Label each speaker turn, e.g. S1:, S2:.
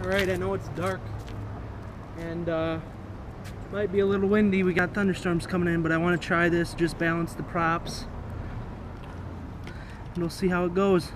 S1: Alright, I know it's dark and uh, might be a little windy. We got thunderstorms coming in, but I want to try this, just balance the props. And we'll see how it goes.